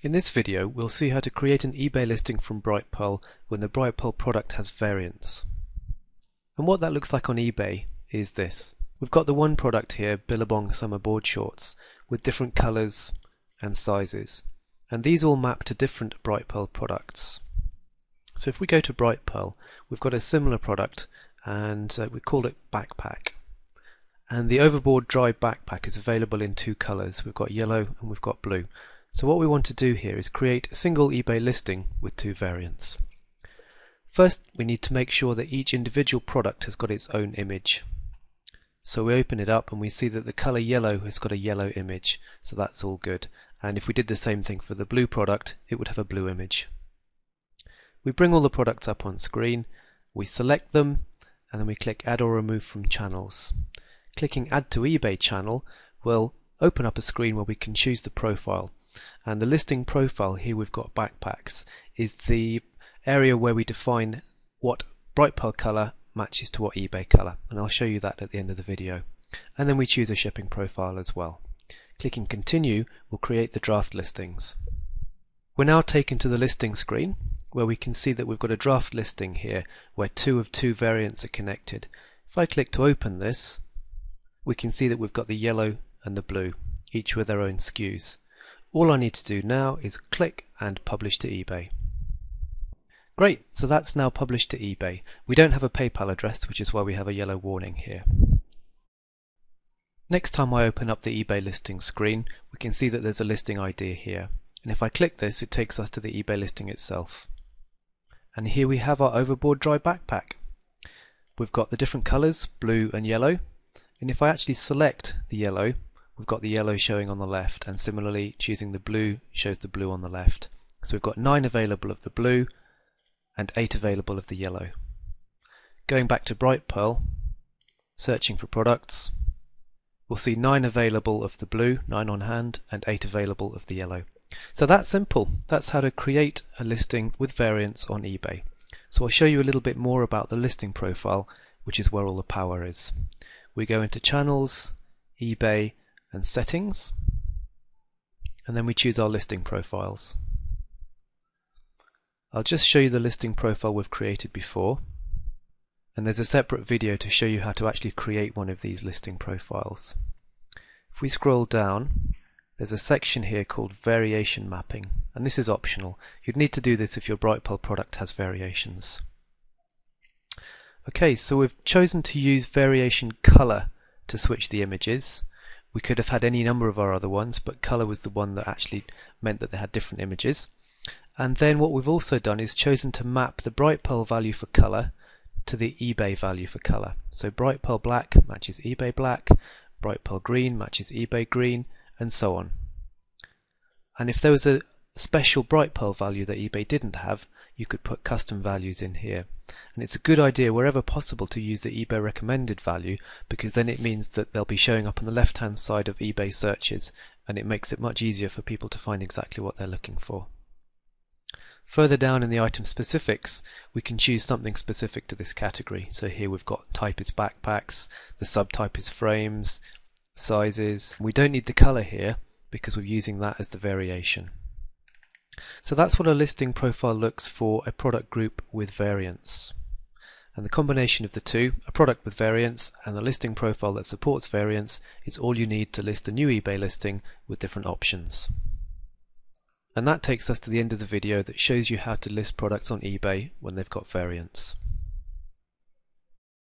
In this video we'll see how to create an eBay listing from Brightpearl when the Brightpearl product has variants. And what that looks like on eBay is this. We've got the one product here, Billabong Summer Board Shorts, with different colours and sizes. And these all map to different Brightpearl products. So if we go to Brightpearl, we've got a similar product and uh, we call it Backpack. And the Overboard Dry Backpack is available in two colours. We've got yellow and we've got blue. So what we want to do here is create a single eBay listing with two variants. First we need to make sure that each individual product has got its own image. So we open it up and we see that the color yellow has got a yellow image, so that's all good. And if we did the same thing for the blue product, it would have a blue image. We bring all the products up on screen, we select them, and then we click Add or Remove from Channels. Clicking Add to eBay Channel will open up a screen where we can choose the profile and the listing profile here we've got backpacks is the area where we define what Brightpearl color matches to what eBay color and I'll show you that at the end of the video. And then we choose a shipping profile as well. Clicking continue will create the draft listings. We're now taken to the listing screen where we can see that we've got a draft listing here where two of two variants are connected. If I click to open this we can see that we've got the yellow and the blue each with their own SKUs all I need to do now is click and publish to eBay. Great, so that's now published to eBay. We don't have a PayPal address, which is why we have a yellow warning here. Next time I open up the eBay listing screen, we can see that there's a listing ID here. And if I click this, it takes us to the eBay listing itself. And here we have our overboard dry backpack. We've got the different colors, blue and yellow. And if I actually select the yellow, we've got the yellow showing on the left and similarly choosing the blue shows the blue on the left. So we've got 9 available of the blue and 8 available of the yellow. Going back to Brightpearl, searching for products, we'll see 9 available of the blue, 9 on hand, and 8 available of the yellow. So that's simple. That's how to create a listing with variants on eBay. So I'll show you a little bit more about the listing profile, which is where all the power is. We go into Channels, eBay, and settings and then we choose our listing profiles. I'll just show you the listing profile we've created before and there's a separate video to show you how to actually create one of these listing profiles. If we scroll down there's a section here called variation mapping and this is optional. You'd need to do this if your Brightpearl product has variations. Okay, so we've chosen to use variation color to switch the images we could have had any number of our other ones, but color was the one that actually meant that they had different images. And then what we've also done is chosen to map the Brightpearl value for color to the eBay value for color. So Brightpearl black matches eBay black, Brightpearl green matches eBay green, and so on. And if there was a special Brightpearl value that eBay didn't have, you could put custom values in here. And it's a good idea wherever possible to use the eBay recommended value because then it means that they'll be showing up on the left hand side of eBay searches and it makes it much easier for people to find exactly what they're looking for. Further down in the item specifics, we can choose something specific to this category. So here we've got type is backpacks, the subtype is frames, sizes. We don't need the color here because we're using that as the variation. So that's what a listing profile looks for a product group with variants. And the combination of the two, a product with variants and the listing profile that supports variants, is all you need to list a new eBay listing with different options. And that takes us to the end of the video that shows you how to list products on eBay when they've got variants.